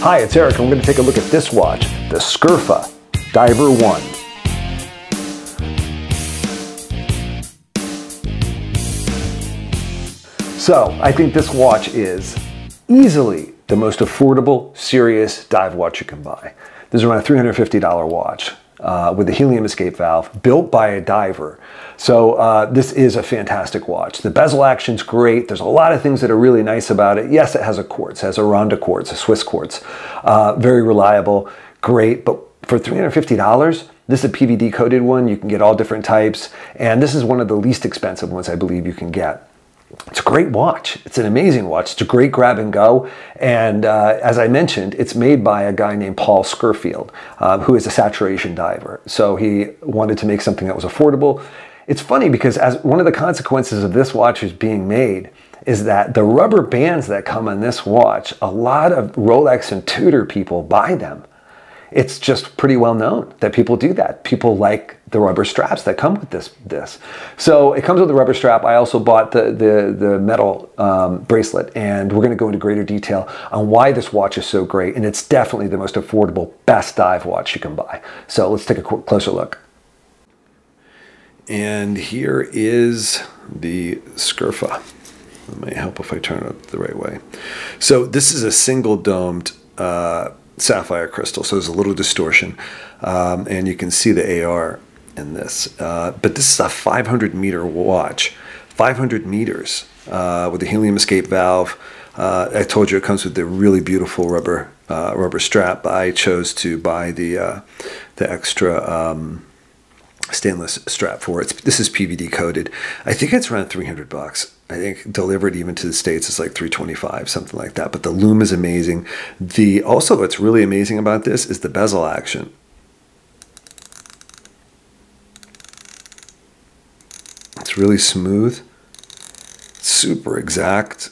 Hi, it's Erik. I'm going to take a look at this watch, the Scurfa Diver 1. So, I think this watch is easily the most affordable, serious dive watch you can buy. This is around a $350 watch uh, with a helium escape valve built by a diver. So uh, this is a fantastic watch. The bezel action's great. There's a lot of things that are really nice about it. Yes, it has a quartz, it has a Ronda quartz, a Swiss quartz. Uh, very reliable, great, but for $350, this is a PVD coated one. You can get all different types, and this is one of the least expensive ones I believe you can get. It's a great watch. It's an amazing watch. It's a great grab and go. And uh, as I mentioned, it's made by a guy named Paul Scurfield, uh, who is a saturation diver. So he wanted to make something that was affordable. It's funny because as one of the consequences of this watch is being made is that the rubber bands that come on this watch, a lot of Rolex and Tudor people buy them it's just pretty well known that people do that. People like the rubber straps that come with this. This, so it comes with a rubber strap. I also bought the the, the metal um, bracelet, and we're going to go into greater detail on why this watch is so great. And it's definitely the most affordable, best dive watch you can buy. So let's take a closer look. And here is the Scurfa. It may help if I turn it the right way. So this is a single domed. Uh, sapphire crystal, so there's a little distortion, um, and you can see the AR in this. Uh, but this is a 500 meter watch, 500 meters uh, with a helium escape valve. Uh, I told you it comes with the really beautiful rubber uh, rubber strap. I chose to buy the uh, the extra. Um, stainless strap for it. This is PVD coated. I think it's around 300 bucks. I think delivered even to the states is like 325, something like that. But the lume is amazing. The also what's really amazing about this is the bezel action. It's really smooth, super exact.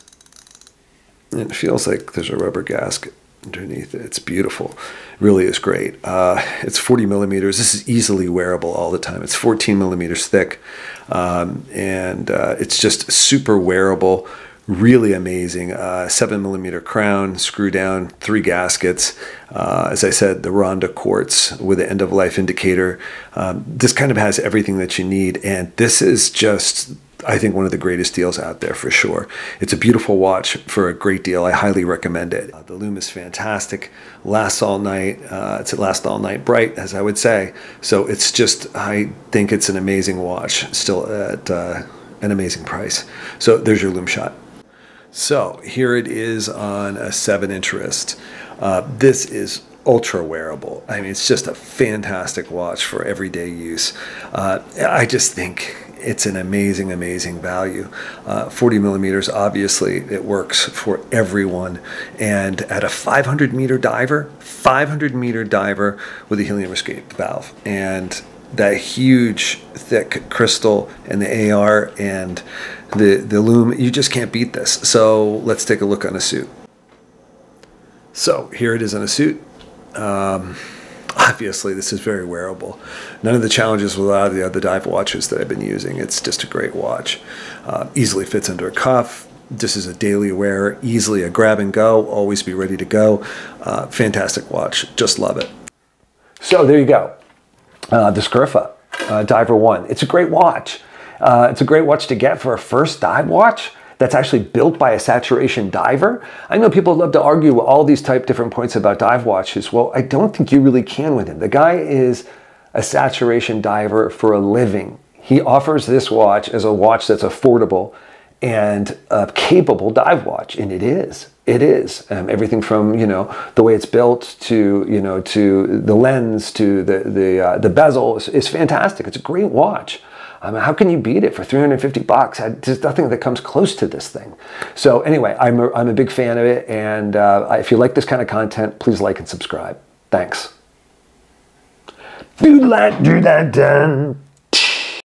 It feels like there's a rubber gasket underneath it. It's beautiful. It really is great. Uh, it's 40 millimeters. This is easily wearable all the time. It's 14 millimeters thick, um, and uh, it's just super wearable. Really amazing. Uh, seven millimeter crown, screw down, three gaskets. Uh, as I said, the Ronda quartz with the end of life indicator. Um, this kind of has everything that you need, and this is just I think one of the greatest deals out there for sure. It's a beautiful watch for a great deal. I highly recommend it. Uh, the lume is fantastic. Lasts all night. Uh, it's lasts all night bright, as I would say. So it's just, I think it's an amazing watch. Still at uh, an amazing price. So there's your lume shot. So here it is on a seven inch wrist. Uh, this is ultra wearable. I mean, it's just a fantastic watch for everyday use. Uh, I just think it's an amazing, amazing value. Uh, 40 millimeters, obviously, it works for everyone. And at a 500 meter diver, 500 meter diver with a helium escape valve, and that huge, thick crystal and the AR and the the lume, you just can't beat this. So let's take a look on a suit. So here it is on a suit. Um, obviously this is very wearable. None of the challenges with a lot of the other dive watches that I've been using. It's just a great watch. Uh, easily fits under a cuff. This is a daily wear, easily a grab and go, always be ready to go. Uh, fantastic watch, just love it. So there you go, uh, the Scurfa uh, Diver 1. It's a great watch. Uh, it's a great watch to get for a first dive watch that's actually built by a saturation diver. I know people love to argue all these type different points about dive watches. Well, I don't think you really can with him. The guy is a saturation diver for a living. He offers this watch as a watch that's affordable and a capable dive watch, and it is. It is um, everything from you know the way it's built to you know to the lens to the the uh, the bezel is, is fantastic. It's a great watch. I mean, how can you beat it for 350 bucks? There's nothing that comes close to this thing. So anyway, I'm a, I'm a big fan of it. And uh, if you like this kind of content, please like and subscribe. Thanks. Do that, do that, done.